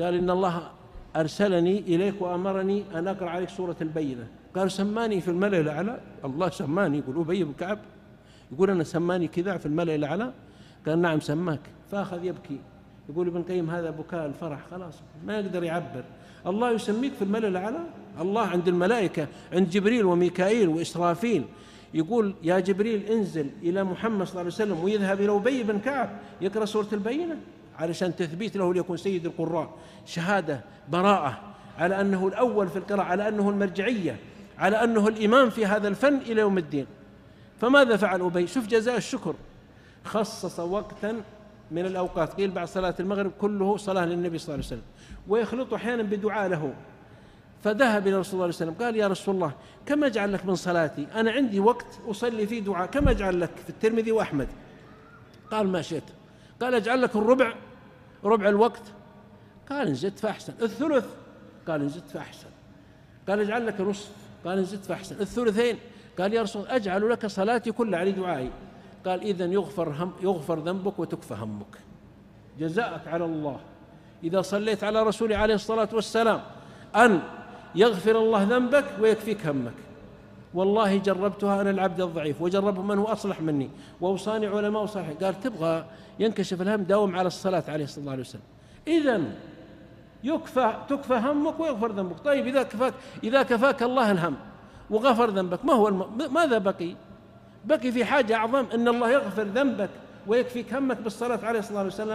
قال إن الله أرسلني إليك وأمرني أن أقرأ عليك سورة البينة. قال سماني في الملأ الأعلى. الله سماني. يقول أبي بن كعب. يقول أنا سماني كذا في الملأ الأعلى. قال نعم سماك. فأخذ يبكي. يقول ابن القيم هذا بكاء الفرح. خلاص. ما يقدر يعبر. الله يسميك في الملأ الأعلى؟ الله عند الملائكة عند جبريل وميكائيل وإسرافيل. يقول يا جبريل انزل إلى محمد صلى الله عليه وسلم ويذهب إلى أبي بن كعب. يقرأ سورة البينة. علشان تثبيت له ليكون سيد القراء. شهادة براءة على أنه الأول في القراءة على أنه المرجعية على أنه الإمام في هذا الفن إلى يوم الدين. فماذا فعل أبي؟ شوف جزاء الشكر. خصص وقتا من الأوقات. قيل بعد صلاة المغرب كله صلاة للنبي صلى الله عليه وسلم. ويخلط أحيانا بدعاء له. فذهب إلى رسول الله صلى الله عليه وسلم. قال يا رسول الله كم أجعل لك من صلاتي؟ أنا عندي وقت أصلي فيه دعاء. كم أجعل لك؟ في الترمذي وأحمد. قال ما شئت. قال أجعل لك الربع ربع الوقت. قال إن زدت فأحسن. الثلث؟ قال إن زدت فأحسن. قال اجعل لك نصف. قال إن زدت فأحسن. الثلثين؟ قال يا رسول أجعل لك صلاتي كلها على دعائي. قال إذا يغفر هم يغفر ذنبك وتكفى همك. جزاءك على الله. إذا صليت على رسول عليه الصلاة والسلام أن يغفر الله ذنبك ويكفيك همك. والله جربتها أنا العبد الضعيف وجربه من هو أصلح مني. وأوصاني علماء صالح قال تبغى ينكشف الهم داوم على الصلاة عليه الصلاة الله عليه وسلم. إذا يكفى تكفى همك ويغفر ذنبك. طيب إذا كفاك إذا كفاك الله الهم وغفر ذنبك ما هو الم... ماذا بقي؟ بقي في حاجة أعظم أن الله يغفر ذنبك ويكفيك همك بالصلاة عليه الصلاة والسلام